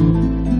Música